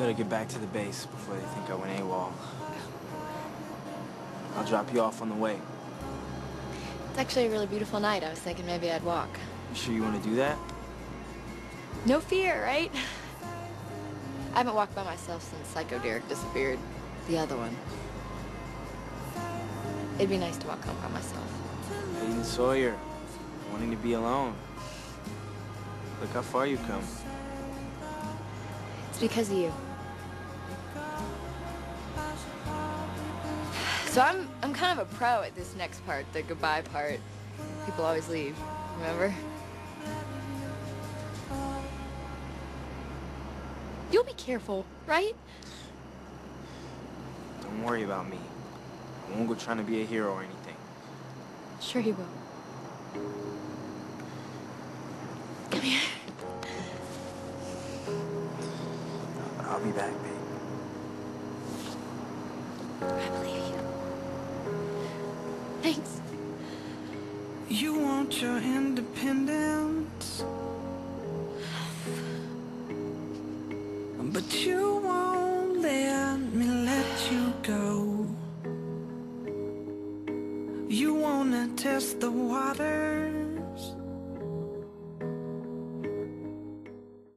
Better get back to the base before they think I went AWOL. I'll drop you off on the way. It's actually a really beautiful night. I was thinking maybe I'd walk. You sure you want to do that? No fear, right? I haven't walked by myself since Psycho Derek disappeared. The other one. It'd be nice to walk home by myself. Peyton Sawyer, wanting to be alone. Look how far you've come. It's because of you. So I'm I'm kind of a pro at this next part, the goodbye part. People always leave, remember? You'll be careful, right? Don't worry about me. I won't go trying to be a hero or anything. Sure he will. Come here. I'll be back, babe. Thanks. You want your independence, but you won't let me let you go. You wanna test the waters.